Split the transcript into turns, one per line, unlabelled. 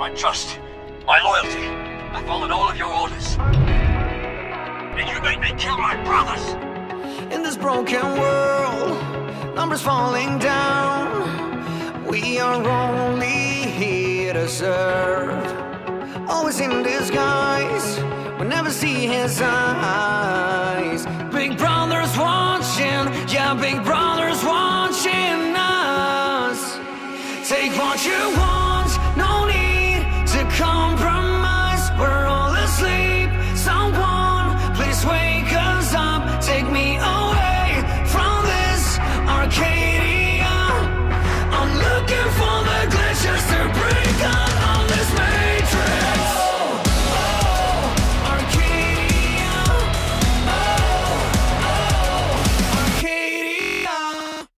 my trust, my loyalty. I followed all of your orders. And you made me kill my brothers!
In this broken world, numbers falling down. We are only here to serve. Always in disguise, we never see his eyes. Big brother's watching, yeah, big brother's watching us. Take what you want. No.